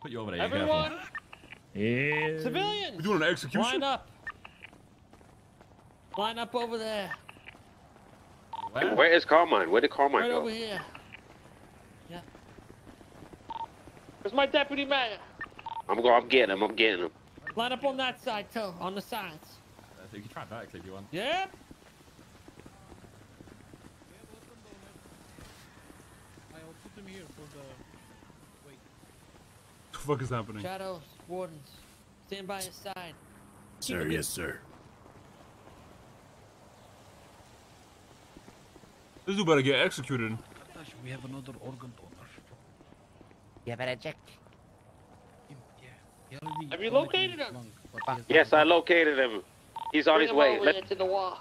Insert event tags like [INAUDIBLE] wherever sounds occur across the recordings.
put you over there. Everyone, Yeah. civilians, We're doing an execution? line up. Line up over there, Where? Where is Carmine? Where did Carmine right go? over here. Yeah. Where's my deputy mayor? I'm going. I'm getting him. I'm getting him. Line up on that side too, on the sides. Uh, so you can try vertically if you want. Yep. I'll put them here for the. Wait. What the fuck is happening? Shadows, wardens, stand by his side. Sir, yes, sir. This dude better get executed. We have another organ donor. You better check. Him, Yeah. He already Have you located him? lung, but he has Yes, I located him. He's on Bring his him way. over Let, here to the wall.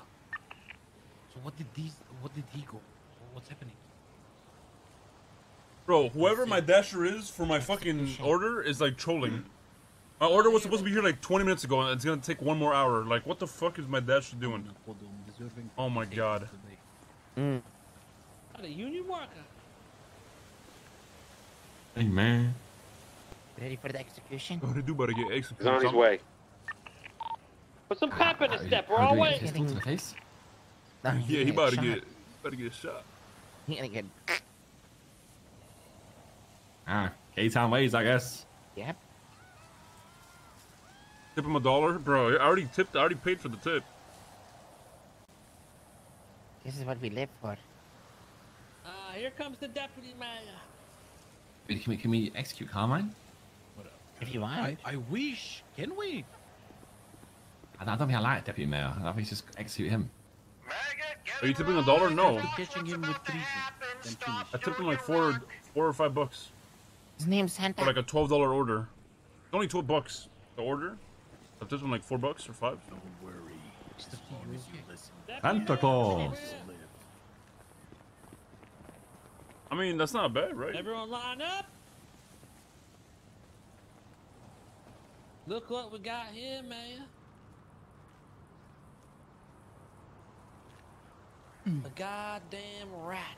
So what did these? What did he go? What's happening? Bro, whoever my dasher is for my fucking order is like trolling. My order was supposed to be here like 20 minutes ago, and it's gonna take one more hour. Like, what the fuck is my dasher doing? Oh my God. today. Not a union worker. Hey man. Ready for the execution? What Oh, the dude better get executed? he's executed. on his way. Put some pep in his step. We're all you waiting. pistol to the face? No, Yeah, he gonna about to get, about to get shot. He gonna get. Ah, K-Town ways, I guess. Yep. Tip him a dollar, bro. I already tipped. I already paid for the tip. This is what we live for. Uh, here comes the deputy mayor. Wait, Can we, can we execute Carmine? If you want. I, I wish. Can we? I don't, I don't think I like Deputy Mayor. I think we just execute him. Are you tipping a dollar? No. After catching him with treason, then finish. I tipped him like four, four or five bucks His name's Santa. for like a twelve dollar order. It's only twelve bucks. The order. But this one like four bucks or five. Don't worry. As long as you listen. Santa Claus. I mean, that's not bad, right? Everyone line up. Look what we got here, man. A goddamn rat.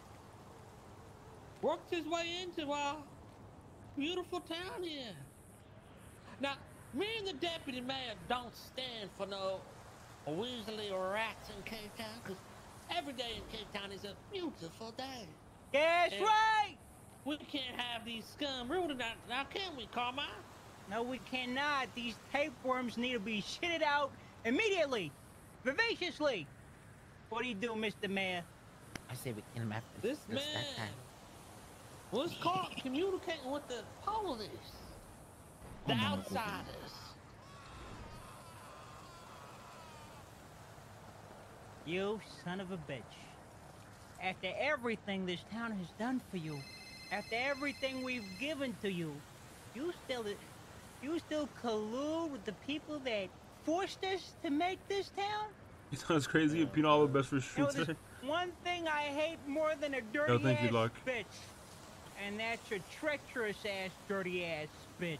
Worked his way into our beautiful town here. Now, me and the deputy mayor don't stand for no weaselly rats in K-Town, because every day in K-Town is a beautiful day. That's Yeah. right. We can't have these scum ruling now, now can we, Carmine? No, we cannot. These tapeworms need to be shitted out immediately, vivaciously. What do you do, Mr. Mayor? I say we kill him after This this man that time. was caught communicating with the police, oh, the outsiders. You son of a bitch. After everything this town has done for you, after everything we've given to you, you still you still collude with the people that forced us to make this town? He sounds crazy. You know all the best for You know, streets. one thing I hate more than a dirty no, thank you, ass Luck. bitch. And that's a treacherous ass, dirty ass bitch.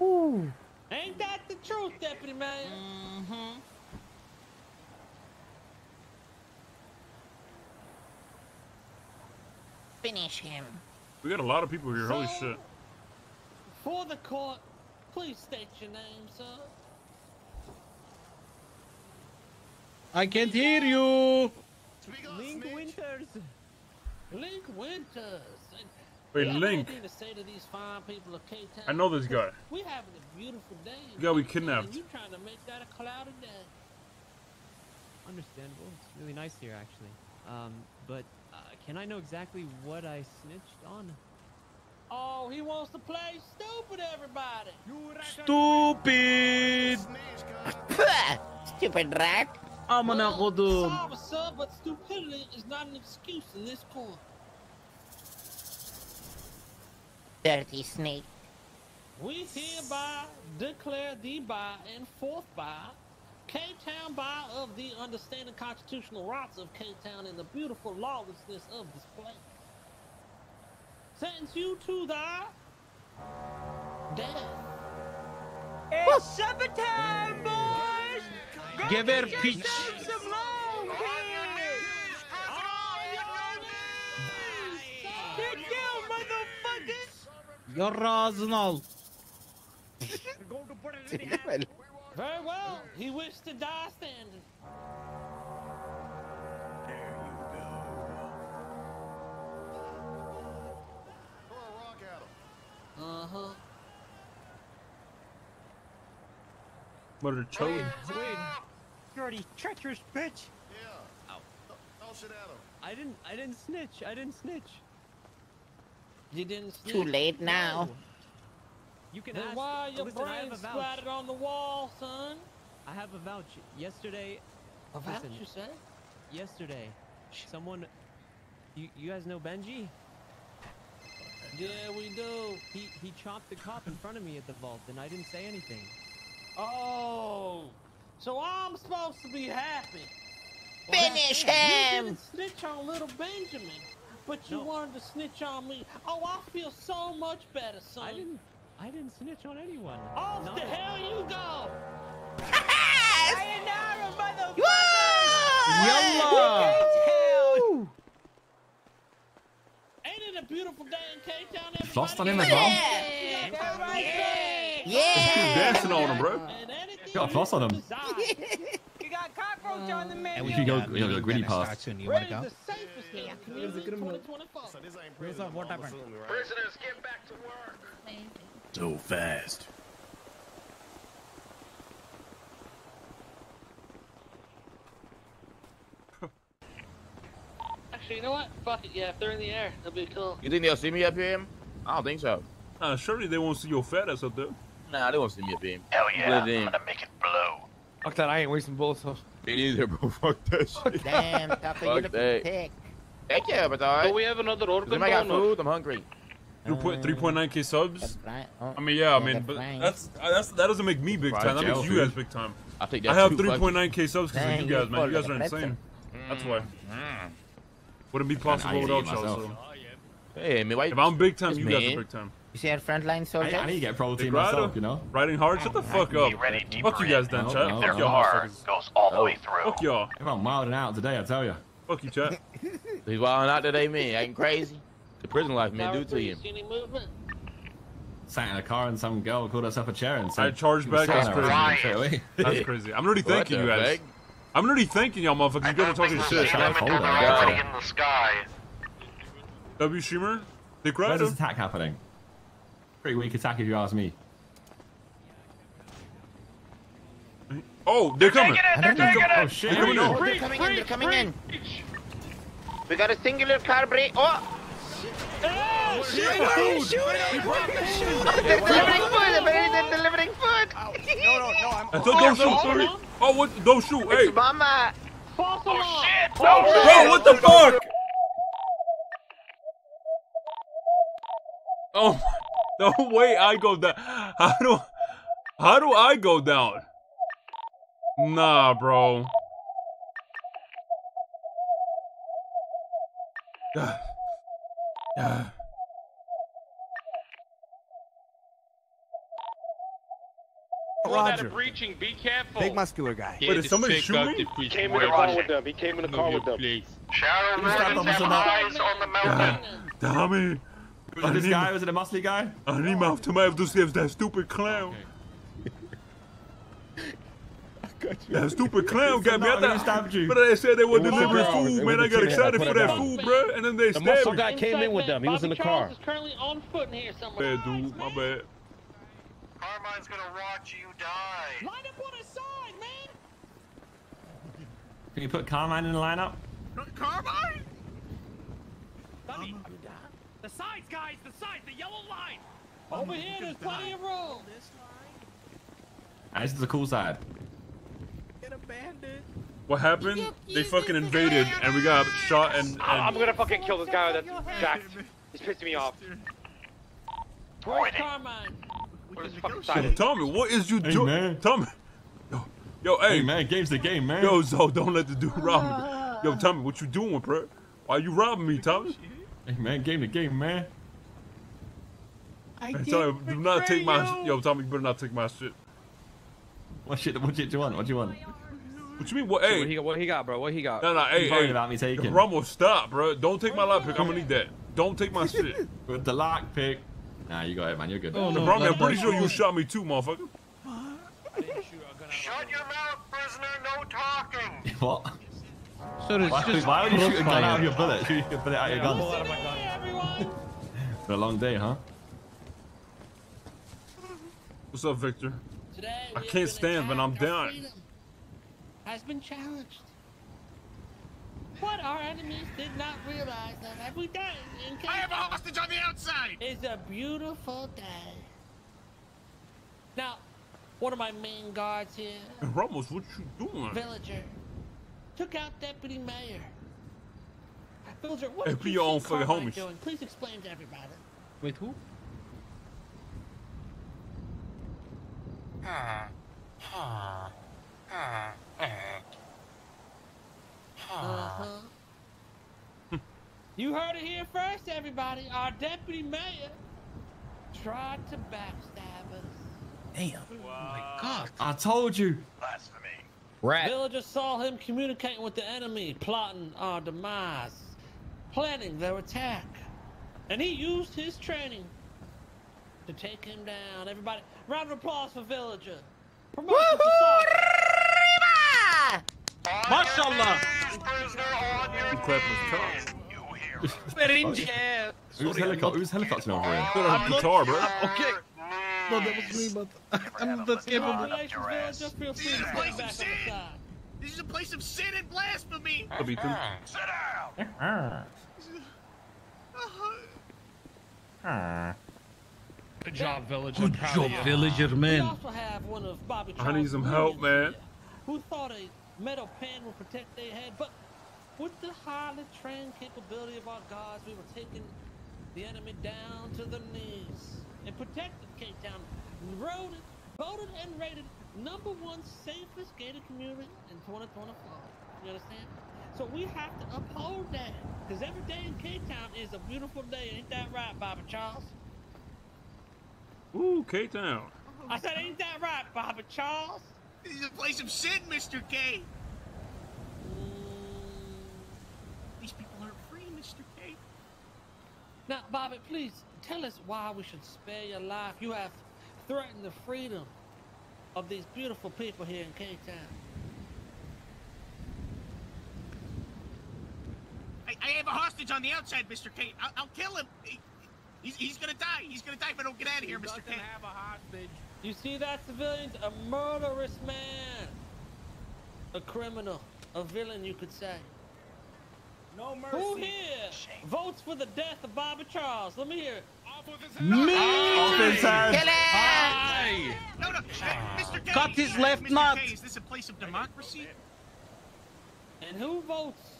Ooh. Ain't that the truth, Deputy Mayor? Mm-hmm. Finish him. We got a lot of people here. Holy shit. For the court, please state your name, sir. I can't hear you. Link Winters. Link Winters. And Wait, we have Link. to say to these fine people of I know this guy. We having a beautiful day. in The guy we Cape kidnapped. You trying to make that a cloudy day? Understandable. It's really nice here, actually. Um, but uh, can I know exactly what I snitched on? Oh, he wants to play stupid, everybody. Stupid. [LAUGHS] [LAUGHS] Stupid rat. Ama na Well, kodum. Sorry, sir, but stupidity is not an excuse in this court. Dirty snake. We hereby declare thee by and forth by K-Town by of the understanding constitutional rights of K-Town and the beautiful lawlessness of this place. Sentence you to thy death. It's supper time, boys! Go Give get her peach. yourself some long hair! Get down, motherfuckers! Your ağzını al. Very well. He wished to die standing. There you go. Uh huh. What are chode? Wait. Dirty, treacherous bitch. I didn't. I didn't snitch. I didn't snitch. You didn't snitch. Too late now. You can Then ask. why your listen, I brain splattered on the wall, son? I have a vouch. Yesterday, A vouch, Listen. you say? yesterday, someone. You you guys know Benji? Yeah, we do. He he chopped the cop in front of me at the vault, and I didn't say anything. Oh, so I'm supposed to be happy. Finish You him! didn't snitch on little Benjamin, but you No. wanted to snitch on me. Oh, I feel so much better, son. I didn't. I didn't snitch on anyone. Off Not the hell you go! Sayonara, motherfucker. Yalla! K-Town. Ain't it a beautiful day in K-Town? everybody? Flossed on him as well? Yeah. All right, Yeah! dancing on him, bro? And anything Got a floss on him. you desire. [LAUGHS] You got cockroach on the uh, menu. You go, you go gritty past. Rated the safest in the community in 2024. What happened? Prisoners, get back to work. So fast. [LAUGHS] Actually, you know what? Fuck it, yeah, if they're in the air, that'll be cool. You think they'll see me up here? I don't think so. Uh, surely they won't see your fat ass up there. Nah, they won't see me up here. Hell yeah. Let. I'm gonna make it blow. Fuck that, I ain't wasting bullets. So. Me neither, bro. [LAUGHS] Fuck that shit. Damn, Tucker, you Fuck look that. thick. Heck yeah, but alright. But we have another order. Does anybody got food? I'm hungry. You put 3.9k subs. That's right. Oh. I mean, yeah, I mean, but that's uh, that's that doesn't make me big time. That makes you guys big time. I think that I have 3.9k subs because of you you guys, man. You guys are insane. That's why. Mm. Wouldn't be possible without it y'all. myself. So. Hey, man, why If I'm big time, you guys are big time. You see our frontline I, soldiers? I need to get pro Big team Rider, myself, you know? riding hard. Shut the fuck up. Be ready deeper Fuck you guys, in. then, No, chat. Fuck y'all, Bar motherfuckers. goes all the way through. Fuck y'all. Everyone wilding out today, I tell you. Fuck you, chat. [LAUGHS] He's wilding out today, man. Acting crazy. The prison life, man, Power do to three, you. See any movement? Sat in a car and some girl called herself a chair and said, I charged back, that's crazy. straight. [LAUGHS] That's crazy. I'm already What thanking you guys. heck? I'm already thanking y'all, motherfuckers. You guys are talking shit. Shut up, hold on. already in the sky. W streamer, Dick Where's Rider. this attack happening? Pretty weak attack if you ask me. Oh, they're coming. They're taking it. Oh shit, They're here we coming go. Oh, they're coming in, they're coming in. We got a singular car break. Oh! They're delivering food! They're delivering food! No, no, no. I'm. [LAUGHS] I thought don't shoot. Oh, what? Don't shoot. Hey, It's Mama! False oh, alarm! Shit! bro, what the fuck? Oh, [LAUGHS] no way! I go down. How do? How do I go down? Nah, bro. Roger. breaching, be careful. Big muscular guy. Wait, did somebody shoot me? He came in the car with them. He came in the car with them. Shadow Mountains have eyes on the mountain. Tommy, Was it this guy? Was it a muscly guy? I need my to have to save that stupid clown. That stupid [LAUGHS] clown got me. I Who thought, stabbed you? but they said they were delivering food, man. I got excited for that food, bro. And then they The stabbed me. guy came in with them. He was in the car. is currently on foot in here somewhere. Bad dude, my bad. Carmine's gonna watch you die. Line up on his side, man! Can you put Carmine in the lineup? Carmine? The sides, guys. The sides. The yellow line. Over here, there's plenty of room. Ah, this is the cool side. Get a bandit. What happened? They fucking invaded, and we got shot and. Oh, and I'm gonna fucking kill this guy that's jacked. He's pissing me off. Where's Carmine? Where's his fucking side? Tommy, what is you Hey, doing? man. Tommy. Yo, yo, hey, Hey man, game's the game, man. yo, Zo, don't let the dude rob me. Yo, [LAUGHS] Tommy, what you doing, bro? Why you robbing me, Tommy? Hey man, game the game, man. I Hey, Tommy, do not take my. you. Yo, Tommy, you better not take my shit. What shit? What shit do you want? What do you want? What you mean? What? What Hey, he got? What he got, bro? What he got? no, no, hey, Worried hey. about me taking. Ramos, stop, bro. Don't take my lock pick. I'm gonna need that. Don't take my shit. [LAUGHS] With the lock pick. Nah, you got it, man. You're good. Oh, no. Bromley, I'm pretty no, sure you shot me too, motherfucker. Shut your mouth, prisoner. No talking. [LAUGHS] What? So Why, just why would you shoot a gun out of your bullet? Shoot a bullet out of your gun. Listen to me, everyone. For a long day, huh? What's up, Victor? Today I can't stand, but I'm attacked. Our down. Has been challenged. What our enemies did not realize that every day in Cape I have a hostage on the outside. is a beautiful day. Now, one of my main guards here, Ramos, what you doing? Villager, took out Deputy Mayor. Villager, what Hey, is be your own fucking Carmine doing? Please explain to everybody. Wait, who? Uh-huh. you heard it here first, everybody. Our deputy mayor tried to backstab us. Damn. Oh my god. I told you. Blasphemy. Rat. Villagers saw him communicating with the enemy, plotting our demise, planning their attack. And he used his training to take him down. Everybody, round of applause for Villager. Promotion for Saul. Mashallah. Please, prisoner, on your You crap his cock. You hear? Feringe. Who's helicopter? Who's helicoptering over here? Put on guitar, bro. Okay. No, that was me, but [LAUGHS] I'm not that capable. Congratulations, Villager. Feel free to stay back on the side. This is a place of sin and blasphemy. I'll beat them. Sit down. Good [LAUGHS] uh-huh. Job, villager. Good job, villager, We man. also have one of Bobby I need some help, man. Who thought a metal pan would protect their head, but with the highly trained capability of our guards, we were taking the enemy down to the knees and protected K-Town. Voted, voted and rated number one safest gated community in 2024. You understand? So we have to uphold that. Because every day in K-Town is a beautiful day. Ain't that right, Bobby Charles? Ooh, K-Town. I said, ain't that right, Bobby Charles? This is a place of sin, Mr. K. These people aren't free, Mr. K. Now, Bobby, please tell us why we should spare your life. You have threatened the freedom of these beautiful people here in K-Town. I, I have a hostage on the outside, Mr. K. I'll, I'll kill him. He, he's, he's gonna die. He's gonna die if I don't get out of here, Mr. K. You see that, civilians? A murderous man. A criminal. A villain, you could say. No mercy. Who here votes for the death of Bobby Charles? Let me hear it. Aye. No, no, Mr. K. Ah. Cut his left Mr. nut. K, is this a place of democracy? And who votes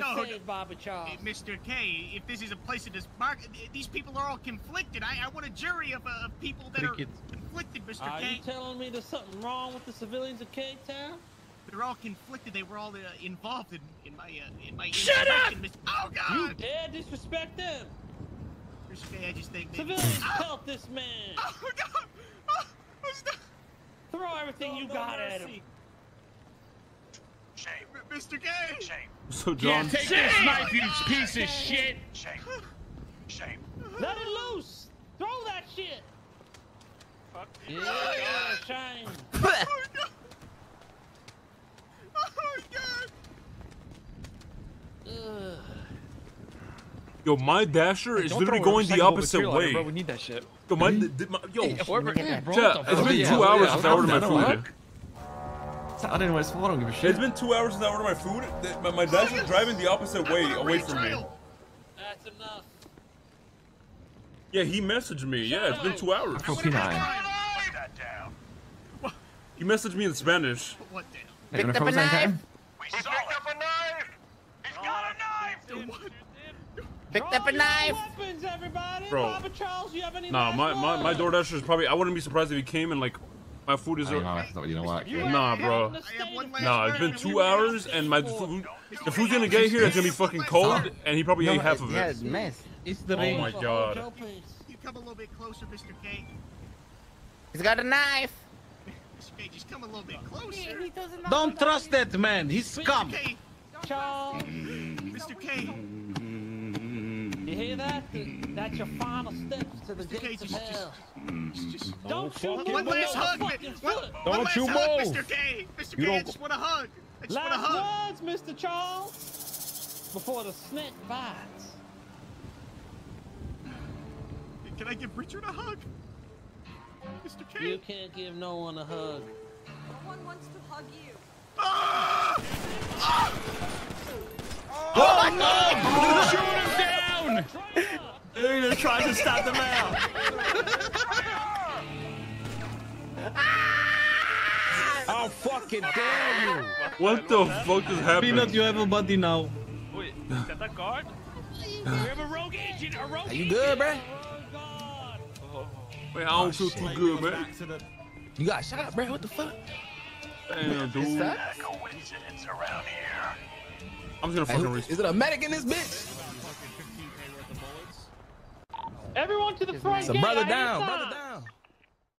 to No, save no. Bobby Charles? Mr. K, if this is a place of democracy, these people are all conflicted. I, I want a jury of, uh, of people that Cricket. are conflicted, Mr. Are K. you telling me there's something wrong with the civilians of K-Town? They're all conflicted. They were all uh, involved in, in my uh, in my Shut up! Oh You God! dare disrespect them? Mr. K, I just think they. Civilians, help this man. Oh God! Oh. Throw everything you got at him. Shame, Mr. K. Shame. So, John, Take this knife, you piece of shit. Shame. Shame. Let it loose. Throw that shit. Fuck. Yeah, Oh, yeah, oh, shame. Oh, oh God! Oh God! Ugh. yo, my dasher is literally going the opposite way. Bro, we need that shit. Yo, my, [LAUGHS] my, yo, Whoever, chat, it's been Yeah, two yeah, hours yeah, since I ordered my have that, food. Work. I don't know where it's for. I don't give a shit. It's been two hours since I ordered my food. Th- My, my dasher's driving the opposite way, away from me. That's enough. Yeah, he messaged me. Yeah, it's been two hours. Forty nine. Put that down. He messaged me in Spanish. What the? Hey, you Picked wanna up a knife. We he picked up a knife. He's got a knife. Picked up a knife. weapons, everybody. Bro. Bobby Charles, you have any Nah, my, my, my words? DoorDasher is probably. I wouldn't be surprised if he came and like, my food is. You know, that's not what you don't work. You. Nah, bro. I have one state last of- Nah, it's been two hours and my food. The food's gonna get here. It's gonna be fucking cold, and he probably ate half of Yeah, it. it's mess. It's the Oh ring. my god. You come a little bit closer, Mr. K. He's got a knife. Mr. K, just come a little bit closer. He doesn't know Don't trust that man. He's Mr. scum. K. Mr. K. You hear that? That's your final steps to the K, gates of just- just- hell. Just Don't you one, move one last hug, one, Don't last you hug, move. Mr. K. Mr. You K, I don't- just want a hug. I just want a hug. Last words, Mr. Charles, before the snake bites. Can I give Richard a hug? Mr. You can't give no one a hug. No one wants to hug you. Ah! They're just trying to stop them out. How fucking dare you? What the fuck is happening? Peanut, you have a buddy now. Wait, is that that guard? Uh. We have a rogue agent, a rogue Are you good, bruh? Oh, Wait, I don't feel too good, man. You got shot, bruh. What the fuck? Damn, dude. What's that? Coincidence around here. I'm just gonna fucking who- reach. is it a medic in this bitch? Everyone to the front So gate. brother down, brother down.